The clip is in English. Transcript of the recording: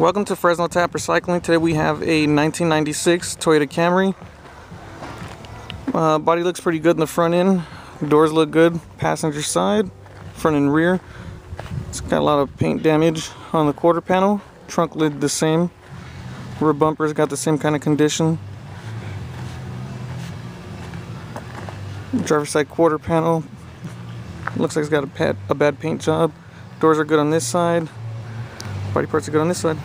Welcome to Fresno Tap Recycling. Today we have a 1996 Toyota Camry. Uh, body looks pretty good in the front end. Doors look good. Passenger side, front and rear. It's got a lot of paint damage on the quarter panel. Trunk lid the same. Rear bumper's got the same kind of condition. Driver side quarter panel. Looks like it's got a, pad, a bad paint job. Doors are good on this side. Body parts are good on this side.